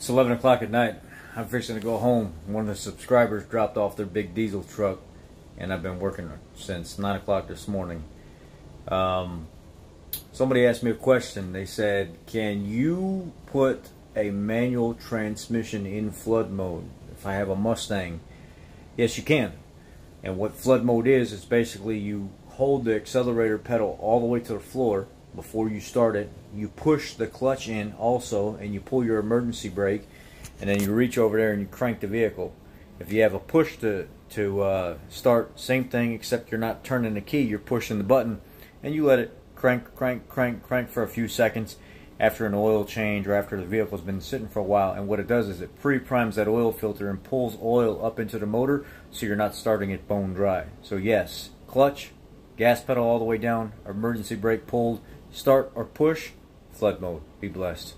It's 11 o'clock at night. I'm fixing to go home. One of the subscribers dropped off their big diesel truck, and I've been working since 9 o'clock this morning. Um, somebody asked me a question. They said, Can you put a manual transmission in flood mode if I have a Mustang? Yes, you can. And what flood mode is, is basically you hold the accelerator pedal all the way to the floor before you start it. You push the clutch in also, and you pull your emergency brake, and then you reach over there and you crank the vehicle. If you have a push to to uh, start, same thing, except you're not turning the key, you're pushing the button, and you let it crank, crank, crank, crank for a few seconds after an oil change or after the vehicle's been sitting for a while. And what it does is it pre-primes that oil filter and pulls oil up into the motor so you're not starting it bone dry. So yes, clutch, gas pedal all the way down, emergency brake pulled, start or push, flood mode. Be blessed.